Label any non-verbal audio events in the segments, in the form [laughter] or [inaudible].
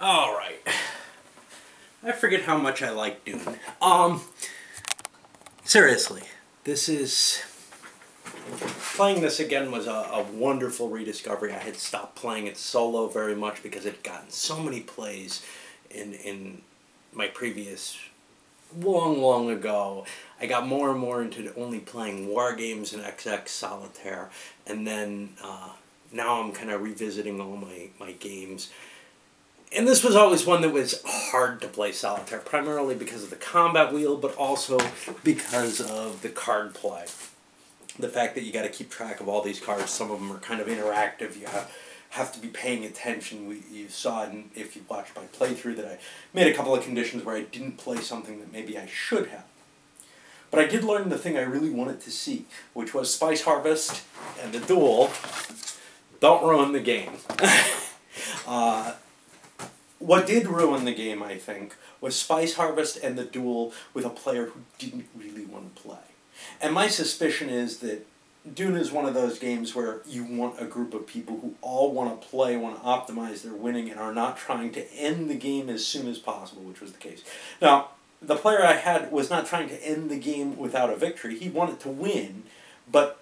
All right. I forget how much I like Dune. Um, seriously, this is playing this again was a, a wonderful rediscovery. I had stopped playing it solo very much because it had gotten so many plays in in my previous long, long ago. I got more and more into only playing war games and XX Solitaire, and then uh, now I'm kind of revisiting all my, my games. And this was always one that was hard to play solitaire, primarily because of the combat wheel, but also because of the card play. The fact that you got to keep track of all these cards, some of them are kind of interactive. You have have to be paying attention. We, you saw in, if you watched my playthrough that I made a couple of conditions where I didn't play something that maybe I should have. But I did learn the thing I really wanted to see, which was Spice Harvest and the duel. Don't ruin the game. [laughs] uh, what did ruin the game, I think, was Spice Harvest and the duel with a player who didn't really want to play. And my suspicion is that Dune is one of those games where you want a group of people who all want to play, want to optimize their winning, and are not trying to end the game as soon as possible, which was the case. Now, the player I had was not trying to end the game without a victory. He wanted to win, but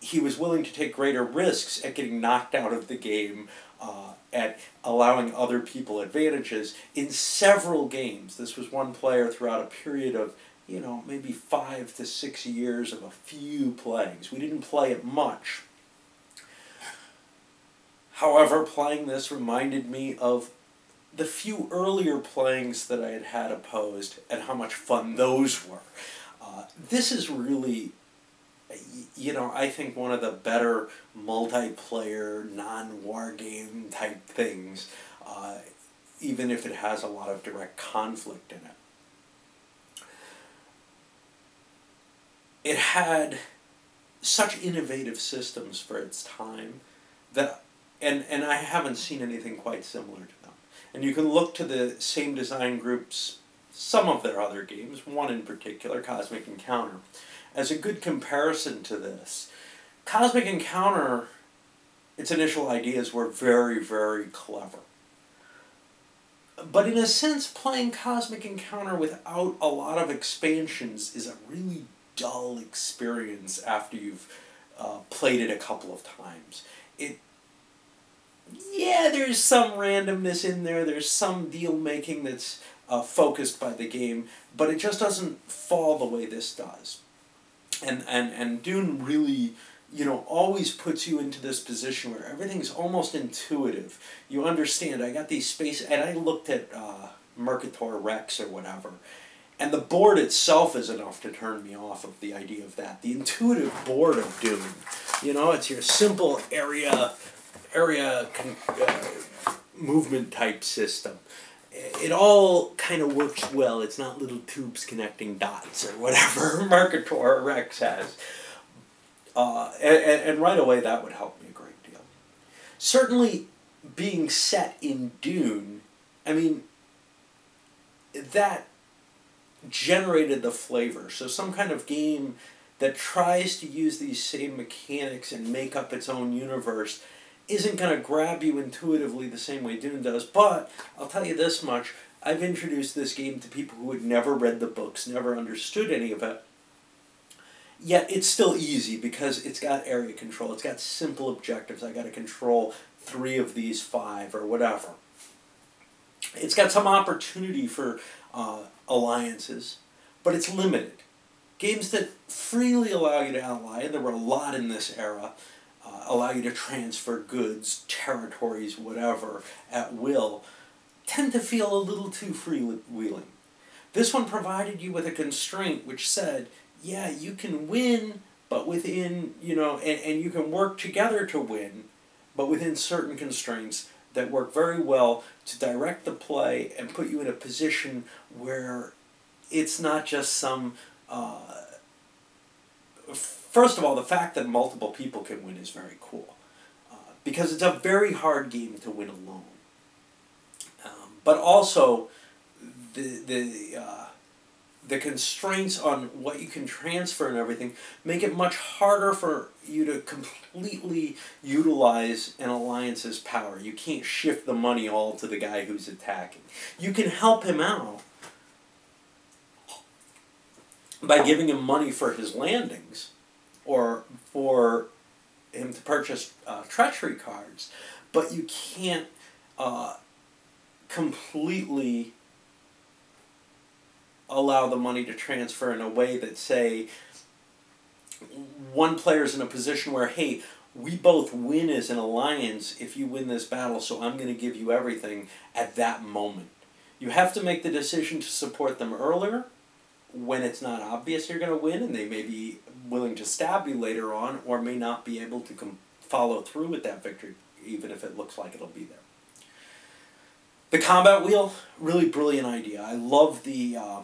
he was willing to take greater risks at getting knocked out of the game, uh, at allowing other people advantages in several games. This was one player throughout a period of you know, maybe five to six years of a few plays. We didn't play it much. However, playing this reminded me of the few earlier playings that I had had opposed and how much fun those were. Uh, this is really, you know, I think one of the better multiplayer, non-war game type things, uh, even if it has a lot of direct conflict in it. it had such innovative systems for its time that and and I haven't seen anything quite similar to them. And you can look to the same design groups some of their other games, one in particular, Cosmic Encounter, as a good comparison to this. Cosmic Encounter, its initial ideas were very, very clever. But in a sense, playing Cosmic Encounter without a lot of expansions is a really dull experience after you've uh, played it a couple of times. It yeah, there's some randomness in there. There's some deal making that's uh, focused by the game, but it just doesn't fall the way this does. And and and Dune really, you know, always puts you into this position where everything's almost intuitive. You understand. I got these space, and I looked at uh, Mercator Rex or whatever, and the board itself is enough to turn me off of the idea of that. The intuitive board of Dune, you know, it's your simple area, area uh, movement type system. It all kind of works well. It's not little tubes connecting dots or whatever [laughs] Mercator Rex has. Uh, and, and right away, that would help me a great deal. Certainly, being set in Dune, I mean, that generated the flavor. So some kind of game that tries to use these same mechanics and make up its own universe isn't going to grab you intuitively the same way Dune does. But I'll tell you this much. I've introduced this game to people who had never read the books, never understood any of it. Yet it's still easy because it's got area control. It's got simple objectives. I got to control three of these five or whatever. It's got some opportunity for uh, alliances, but it's limited. Games that freely allow you to ally, and there were a lot in this era, allow you to transfer goods, territories, whatever, at will, tend to feel a little too freewheeling. This one provided you with a constraint which said, yeah, you can win, but within, you know, and, and you can work together to win, but within certain constraints that work very well to direct the play and put you in a position where it's not just some. Uh, first of all, the fact that multiple people can win is very cool uh, because it's a very hard game to win alone. Um, but also, the the uh, the constraints on what you can transfer and everything make it much harder for you to completely utilize an alliance's power. You can't shift the money all to the guy who's attacking. You can help him out by giving him money for his landings or for him to purchase uh, treachery cards, but you can't uh, completely allow the money to transfer in a way that say one player's in a position where hey we both win as an alliance if you win this battle so i'm going to give you everything at that moment. You have to make the decision to support them earlier when it's not obvious you're going to win and they may be willing to stab you later on or may not be able to com- follow through with that victory even if it looks like it'll be there the combat wheel really brilliant idea i love the uh,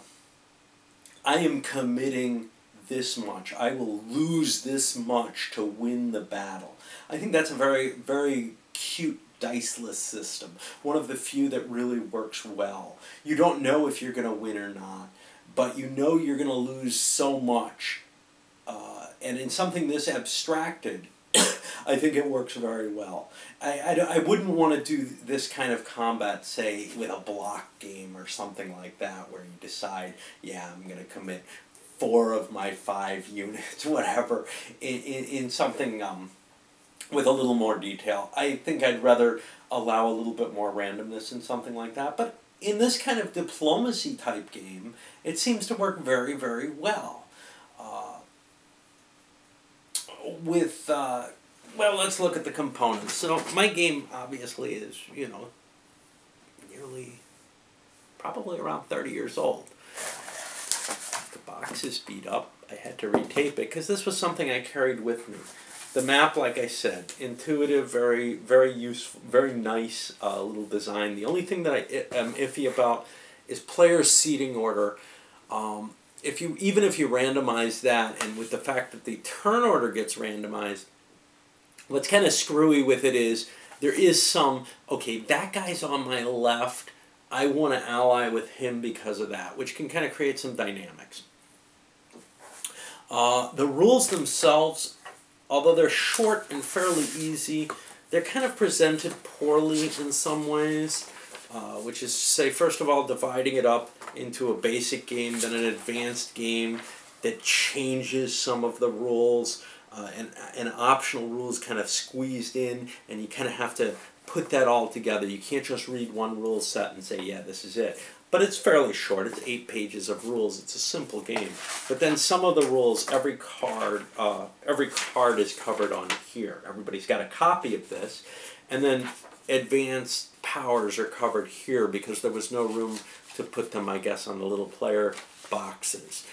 I am committing this much. I will lose this much to win the battle. I think that's a very, very cute diceless system. One of the few that really works well. You don't know if you're going to win or not, but you know you're going to lose so much. Uh, and in something this abstracted, [coughs] I think it works very well. I, I, I wouldn't want to do this kind of combat, say, with a block game or something like that, where you decide, yeah, I'm going to commit four of my five [laughs] units, whatever, in, in, in something um, with a little more detail. I think I'd rather allow a little bit more randomness in something like that. But in this kind of diplomacy type game, it seems to work very, very well. Uh, with uh, well, let's look at the components. So my game obviously is, you know, nearly, probably around 30 years old. The box is beat up. I had to retape it because this was something I carried with me. The map, like I said, intuitive, very, very useful, very nice uh, little design. The only thing that I am iffy about is player seating order. Um, if you even if you randomize that, and with the fact that the turn order gets randomized, what's kind of screwy with it is there is some okay that guy's on my left i want to ally with him because of that which can kind of create some dynamics. Uh, the rules themselves although they're short and fairly easy they're kind of presented poorly in some ways uh, which is say first of all dividing it up into a basic game then an advanced game that changes some of the rules uh, and, and optional rules kind of squeezed in, and you kind of have to put that all together. You can't just read one rule set and say, yeah, this is it. But it's fairly short. It's eight pages of rules. It's a simple game. But then some of the rules, every card, uh, every card is covered on here. Everybody's got a copy of this, and then advanced powers are covered here because there was no room to put them, I guess, on the little player boxes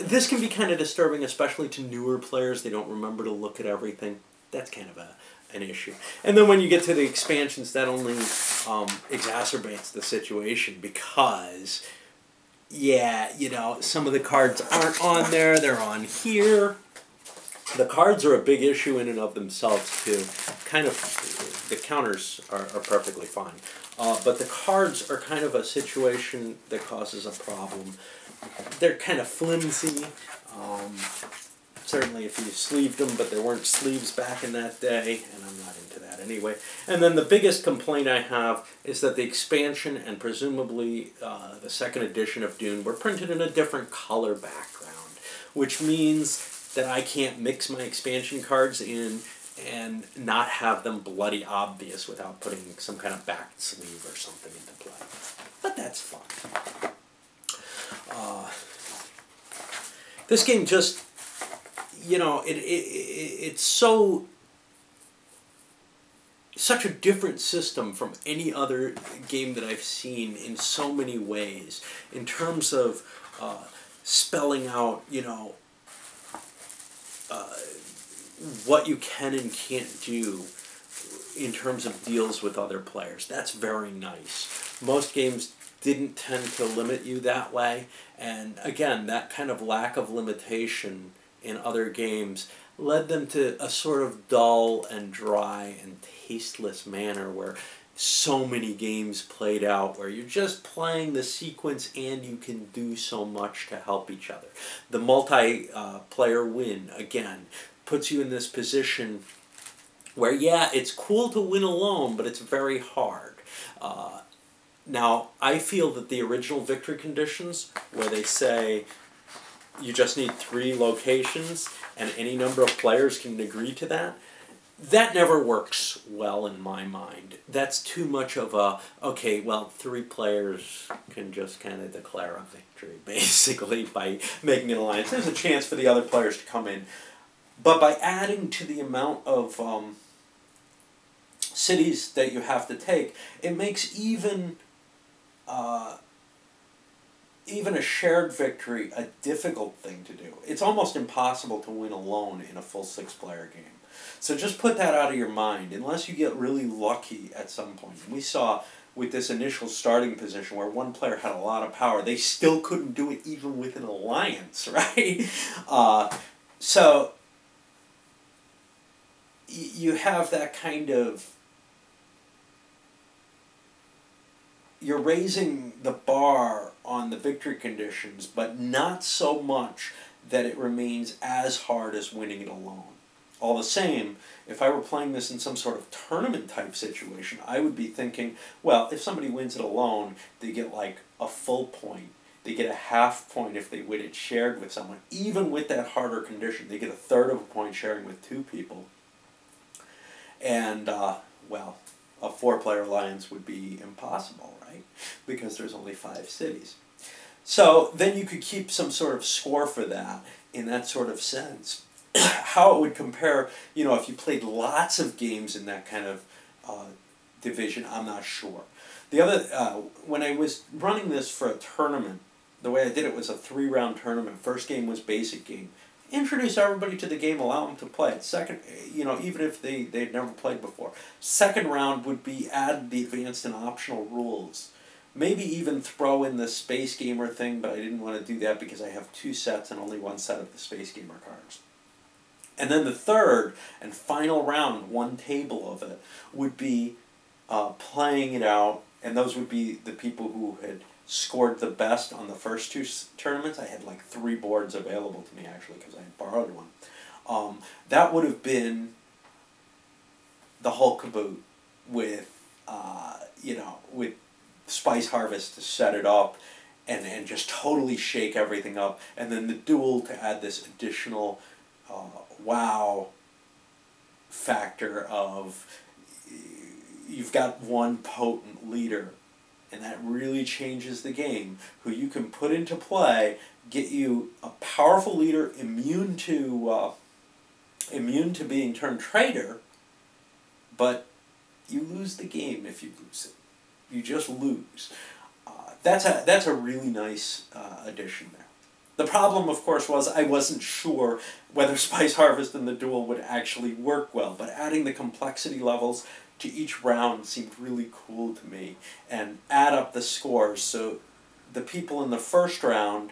this can be kind of disturbing, especially to newer players. They don't remember to look at everything. That's kind of a an issue. And then when you get to the expansions, that only um, exacerbates the situation because, yeah, you know, some of the cards aren't on there. They're on here. The cards are a big issue in and of themselves too. Kind of, the counters are, are perfectly fine. Uh, but the cards are kind of a situation that causes a problem they're kind of flimsy. Um, certainly if you sleeved them, but there weren't sleeves back in that day, and I'm not into that anyway. And then the biggest complaint I have is that the expansion and presumably uh, the second edition of Dune were printed in a different color background, which means that I can't mix my expansion cards in and not have them bloody obvious without putting some kind of back sleeve or something into play. But that's fun. Uh, this game just, you know, it, it, it it's so such a different system from any other game that I've seen in so many ways in terms of uh, spelling out, you know, uh, what you can and can't do in terms of deals with other players. That's very nice. Most games didn't tend to limit you that way. And again, that kind of lack of limitation in other games led them to a sort of dull and dry and tasteless manner where so many games played out where you're just playing the sequence and you can do so much to help each other. The multiplayer uh, win, again, puts you in this position where, yeah, it's cool to win alone, but it's very hard. Uh, now, I feel that the original victory conditions, where they say you just need three locations and any number of players can agree to that, that never works well in my mind. That's too much of a, okay, well, three players can just kind of declare a victory, [laughs] basically, by making an alliance. There's a chance for the other players to come in. But by adding to the amount of um, cities that you have to take, it makes even uh, even a shared victory a difficult thing to do. It's almost impossible to win alone in a full six player game. So just put that out of your mind, unless you get really lucky at some point. We saw with this initial starting position where one player had a lot of power, they still couldn't do it even with an alliance, [laughs] right? Uh, so you have that kind of you're raising the bar on the victory conditions, but not so much that it remains as hard as winning it alone. All the same, if I were playing this in some sort of tournament type situation, I would be thinking, well, if somebody wins it alone, they get like a full point. They get a half point if they win it shared with someone. Even with that harder condition, they get a third of a point sharing with two people. And, uh, well, a four player alliance would be impossible, right? Because there's only five cities. So then you could keep some sort of score for that in that sort of sense. [coughs] How it would compare, you know, if you played lots of games in that kind of uh, division, I'm not sure. The other, uh, when I was running this for a tournament, the way I did it was a three round tournament. First game was basic game introduce everybody to the game, allow them to play it. Second, you know, even if they, they'd never played before. Second round would be add the advanced and optional rules. Maybe even throw in the Space Gamer thing, but I didn't want to do that because I have two sets and only one set of the Space Gamer cards. And then the third and final round, one table of it, would be uh, playing it out, and those would be the people who had scored the best on the first two tournaments. I had like three boards available to me actually because I had borrowed one. Um, that would have been the whole caboot with, uh, you know, with Spice Harvest to set it up and, and just totally shake everything up. And then the duel to add this additional uh, wow factor of you've got one potent leader and that really changes the game, who you can put into play, get you a powerful leader immune to uh, immune to being turned traitor, but you lose the game if you lose it. You just lose. Uh, that's a that's a really nice uh, addition there. The problem, of course, was I wasn't sure whether [laughs] Spice Harvest and the duel would actually work well, but adding the complexity levels to each round seemed really cool to me and add up the scores. So the people in the first round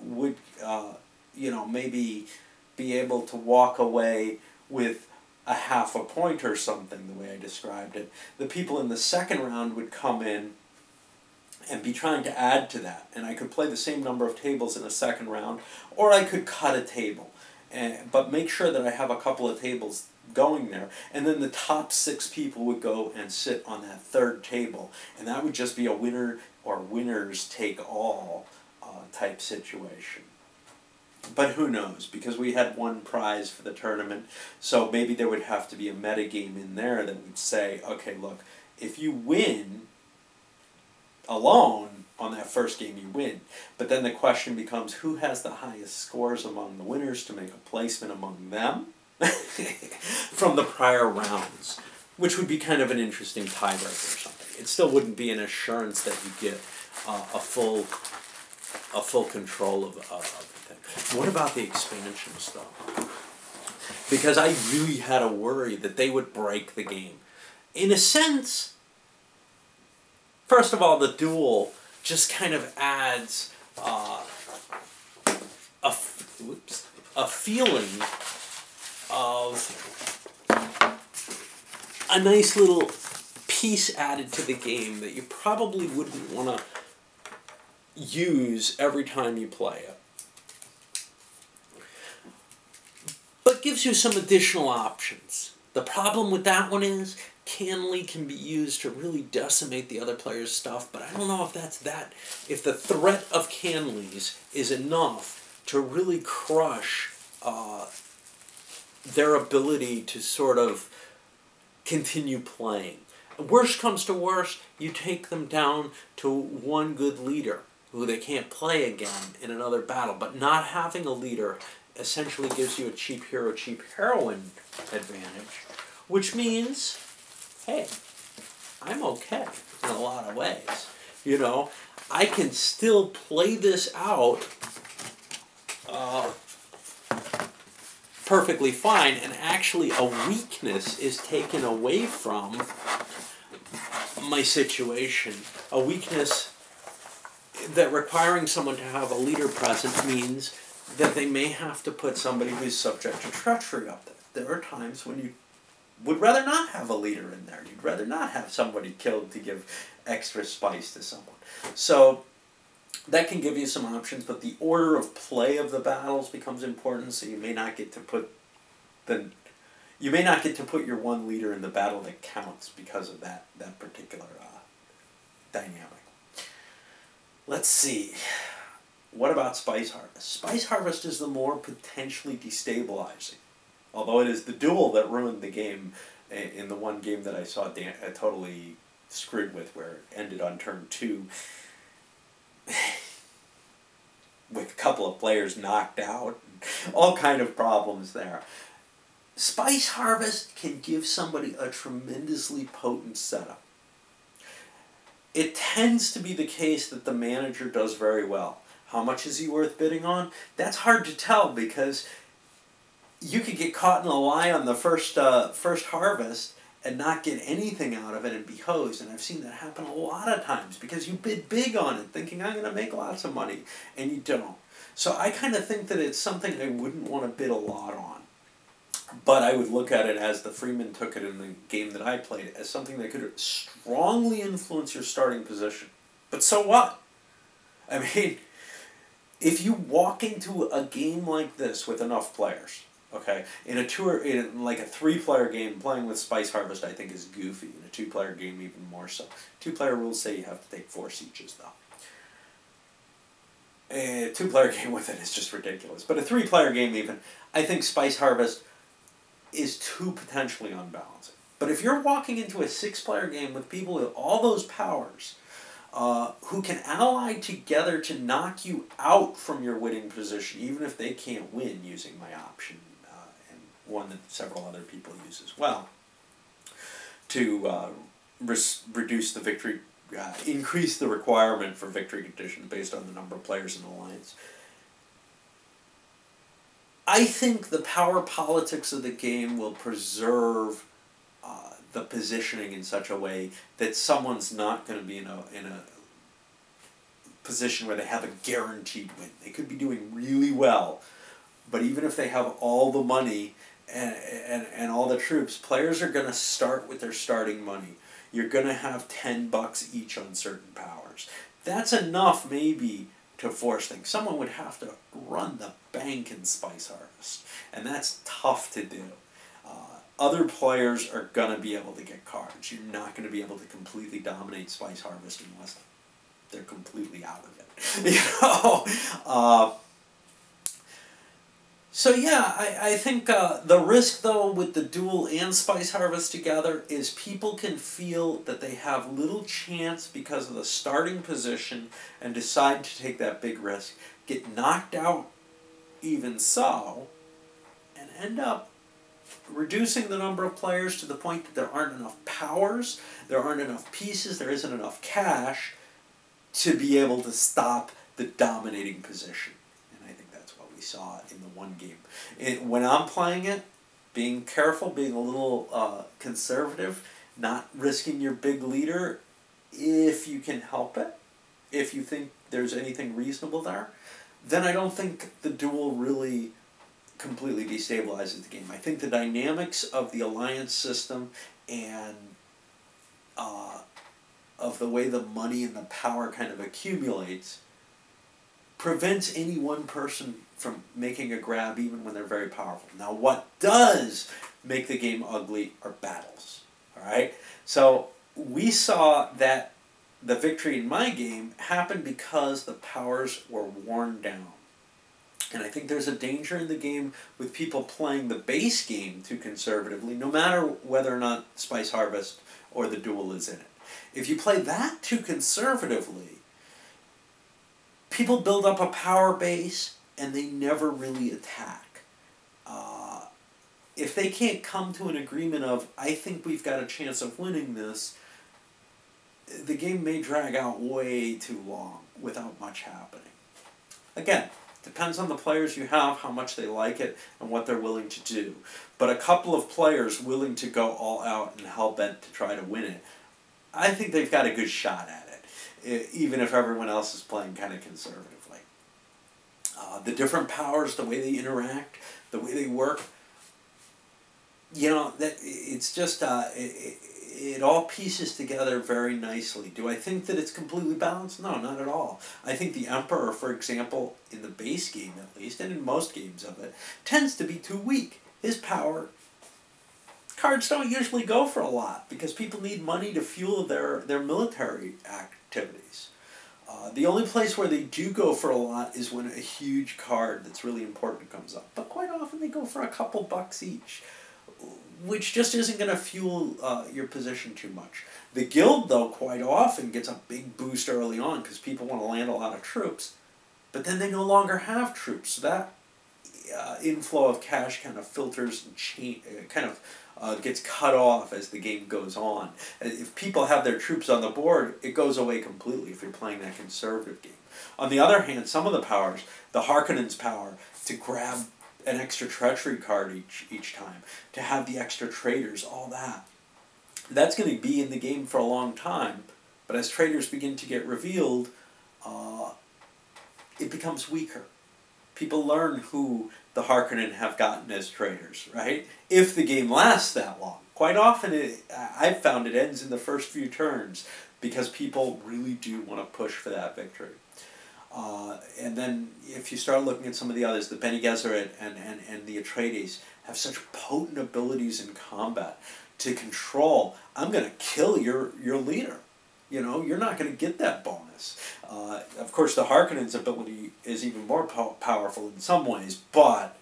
would uh, you know maybe be able to walk away with a half a point or something the way I described it. The people in the second round would come in and be trying to add to that. And I could play the same number of tables in a second round or I could cut a table. And, but make sure that I have a couple of tables going there. And then the top six people would go and sit on that third table. And that would just be a winner or winners take all uh, type situation. But who knows? Because we had one prize for the tournament, so maybe there would have to be a metagame in there that would say, okay, look, if you win alone on that first game, you win. But then the question becomes who has the highest scores among the winners to make a placement among them? [laughs] from the prior rounds, which would be kind of an interesting tiebreaker or something. It still wouldn't be an assurance that you get uh, a full a full control of, uh, of the thing. What about the expansions though? Because I really had a worry that they would break the game. In a sense, first of all, the duel just kind of adds uh, a, whoops, a feeling of a nice little piece added to the game that you probably wouldn't want to use every time you play it. But gives you some additional options. The problem with that one is Kanly can be used to really decimate the other player's stuff, but I don't know if that's that. If the threat of Kanlys is enough to really crush uh, their ability to sort of continue playing. Worst comes to worst, you take them down to one good leader who they can't play again in another battle. But not having a leader essentially gives you a cheap hero, cheap heroine advantage, which means, hey, I'm okay in a lot of ways. You know, I can still play this out uh, perfectly fine, and actually a weakness is taken away from my situation. A weakness that requiring someone to have a leader present means that they may have to put somebody who's subject to treachery up there. There are times when you would rather not have a leader in there. You'd rather not have somebody killed to give extra spice to someone. So that can give you some options, but the order of play of the battles becomes important, so you may not get to put the you may not get to put your one leader in the battle that counts because of that that particular uh, dynamic. Let's see. What about Spice Harvest? Spice Harvest is the more potentially destabilizing. Although it is the duel that ruined the game in the one game that I saw Dan- uh, totally screwed with, where it ended on turn two with a couple of players knocked out, all kind of problems there. Spice Harvest can give somebody a tremendously potent setup. It tends to be the case that the manager does very well. How much is he worth bidding on? That's hard to tell because you could get caught in a lie on the first uh, first harvest and not get anything out of it and be hosed. And I've seen that happen a lot of times because you bid big on it thinking I'm going to make lots of money and you don't. So I kind of think that it's something I wouldn't want to bid a lot on. But I would look at it as the Fremen took it in the game that I played as something that could strongly influence your starting position. But so what? I [laughs] mean, if you walk into a game like this with enough players, Okay, in a tour, in like a three-player game, playing with Spice Harvest, I think is goofy. In a two-player game, even more so. Two-player rules say you have to take four sieges, though. A two-player [laughs] game with it is just ridiculous. But a three-player game, even, I think Spice Harvest is too potentially unbalanced. But if you're walking into a six-player game with people with all those powers, uh, who can ally together to knock you out from your winning position, even if they can't win using my option one that several other people use as well, to uh, reduce the victory, uh, increase the requirement for victory conditions based on the number of players in the alliance. I think the power politics of the game will preserve uh, the positioning in such a way that someone's not going to be in a in a position where they have a guaranteed win. They could be doing really well, but even if they have all the money and, and, and all the troops, players are going to start with their starting money. You're going to have 10 bucks each on certain powers. That's enough, maybe, to force things. Someone would have to run the bank in Spice Harvest, and that's tough to do. Uh, other players are going to be able to get cards. You're not going to be able to completely dominate Spice Harvest unless they're completely out of it. [laughs] you know? Uh, so yeah, I, I think uh, the risk though with the duel and spice harvest together is people can feel that they have little chance because of the starting position and decide to take that big risk, get knocked out even so, and end up reducing the number of players to the point that there aren't enough powers, there aren't enough pieces, there isn't enough cash to be able to stop the dominating position saw in the one game. It, when I'm playing it, being careful, being a little uh, conservative, not risking your big leader if you can help it, if you think there's anything reasonable there, then I don't think the duel really completely destabilizes the game. I think the dynamics of the alliance system and uh, of the way the money and the power kind of accumulates prevents any one person from making a grab even when they're very powerful. Now, what does make the game ugly are battles. All right? So, we saw that the victory in my game happened because the powers were worn down. And I think there's a danger in the game with people playing the base game too conservatively, no matter whether or not Spice Harvest or the duel is in it. If you play that too conservatively, people build up a power base and they never really attack. Uh, if they can't come to an agreement of, I think we've got a chance of winning this, the game may drag out way too long without much happening. Again, depends on the players you have, how much they like it, and what they're willing to do. But a couple of players willing to go all out and hell bent to try to win it, I think they've got a good shot at it, even if everyone else is playing kind of conservatively. Uh, the different powers, the way they interact, the way they work, you know, that it's just uh, it, it all pieces together very nicely. Do I think that it's completely balanced? No, not at all. I think the Emperor, for example, in the base game at least, and in most games of it, tends to be too weak. His power cards don't usually go for a lot because people need money to fuel their, their military activities. The only place where they do go for a lot is when a huge card that's really important comes up. But quite often they go for a couple bucks each which just isn't going to fuel uh, your position too much. The guild, though, quite often gets a big boost early on because people want to land a lot of troops, but then they no longer have troops. So that uh, inflow of cash kind of filters and cha- uh, kind of uh, gets cut off as the game goes on. If people have their troops on the board, it goes away completely if you're playing that conservative game. On the other hand, some of the powers, the Harkonnen's power to grab an extra treachery card each each time, to have the extra traders, all that. That's going to be in the game for a long time, but as traders begin to get revealed, uh, it becomes weaker. People learn who the Harkonnen have gotten as traders, right? If the game lasts that long. Quite often, it, I've found it ends in the first few turns because people really do want to push for that victory. Uh, and then if you start looking at some of the others, the Bene Gesserit and, and, and the Atreides have such potent abilities in combat to control, I'm going to kill your, your leader. You know, you're not going to get that bonus. Uh, of course, the Harkonnen's ability is even more po- powerful in some ways, but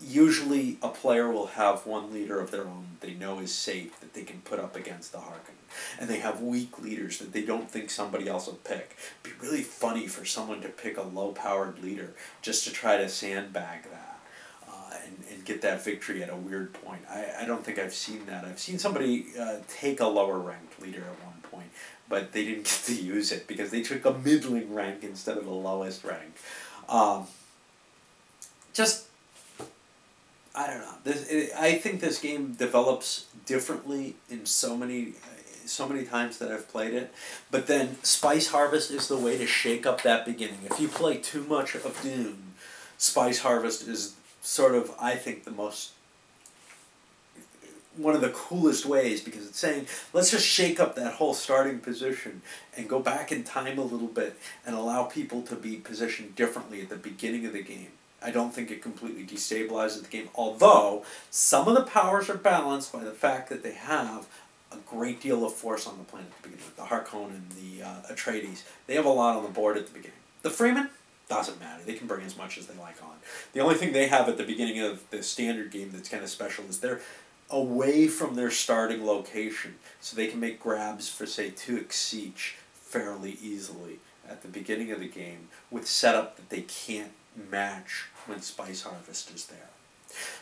usually a player will have one leader of their own they know is safe that they can put up against the Harkonnen. And they have weak leaders that they don't think somebody else will pick. It'd be really funny for someone to pick a low powered leader just to try to sandbag that get that victory at a weird point. I, I don't think I've seen that. I've seen somebody uh, take a lower ranked leader at one point, but they didn't [laughs] get to use it because they took a middling rank instead of the lowest rank. Um, just I don't know. This it, I think this game develops differently in so many so many times that I've played it. But then Spice Harvest is the way to shake up that beginning. If you play too much of Dune, Spice Harvest is sort of I think the most one of the coolest ways because it's saying let's just shake up that whole starting position and go back in time a little bit and allow people to be positioned differently at the beginning of the game I don't think it completely destabilizes the game, although some of the powers are balanced by the fact that they have a great deal of force on the planet to begin with. The Harkonnen, and the uh, Atreides, they have a lot on the board at the beginning. The Fremen, doesn't matter. They can bring as much as they like on. The only thing they have at the beginning of the standard game that's kind of special is they're away from their starting location, so they can make grabs for, say, two Siege fairly easily at the beginning of the game with setup that they can't match when Spice Harvest is there.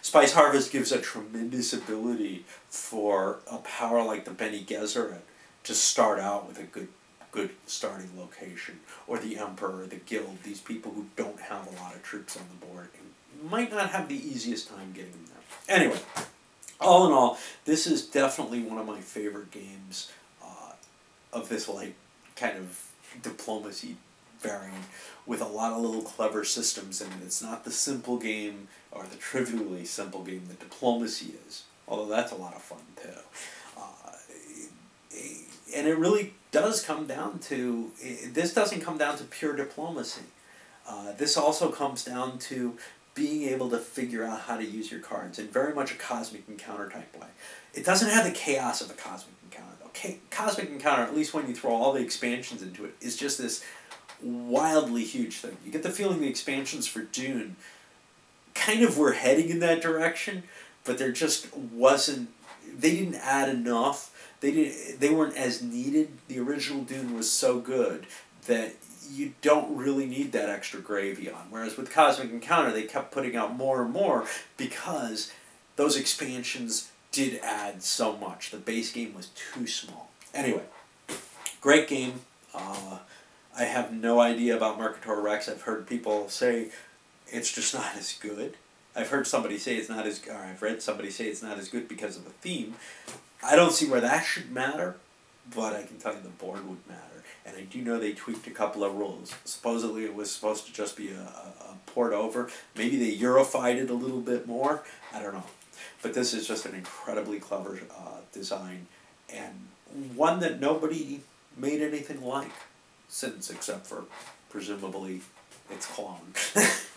Spice Harvest gives a tremendous ability for a power like the Bene Gesserit to start out with a good good starting location, or the Emperor, or the Guild, these people who don't have a lot of troops on the board and might not have the easiest time getting them there. Anyway, all in all, this is definitely one of my favorite games uh, of this like kind of diplomacy variant with a lot of little clever systems in it. It's not the simple game or the trivially simple game that diplomacy is, although that's a lot of fun too. And it really does come down to this doesn't come down to pure diplomacy. Uh, this also comes down to being able to figure out how to use your cards in very much a cosmic encounter type way. It doesn't have the chaos of a cosmic encounter though. cosmic encounter, at least when you throw all the expansions into it, is just this wildly huge thing. You get the feeling the expansions for Dune kind of were heading in that direction, but there just wasn't. They didn't add enough. They didn't. They weren't as needed. The original Dune was so good that you don't really need that extra gravy on. Whereas with Cosmic Encounter, they kept putting out more and more because those expansions did add so much. The base game was too small. Anyway, great game. Uh, I have no idea about Mercator Rex. I've heard people say it's just not as good. I've heard somebody say it's not as, or I've read somebody say it's not as good because of the theme. I don't see where that should matter, but I can tell you the board would matter and I do know they tweaked a couple of rules. Supposedly it was supposed to just be a, a, port over. Maybe they Eurofied it a little bit more. I don't know. But this is just an incredibly clever uh, design and one that nobody made anything like since, except for presumably its clone. [laughs]